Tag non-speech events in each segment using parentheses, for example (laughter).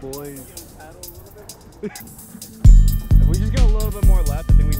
Boys. if (laughs) we just get a little bit more left, I think we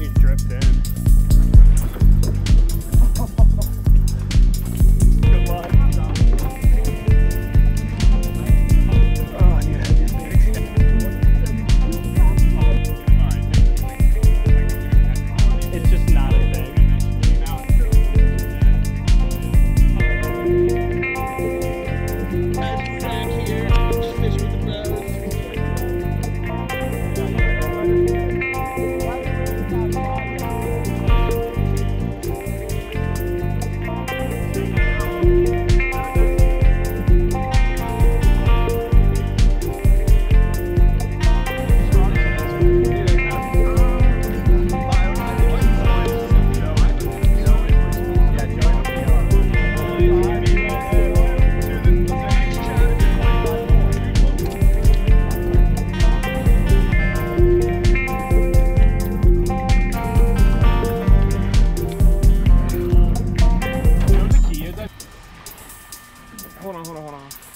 ほらほらほら。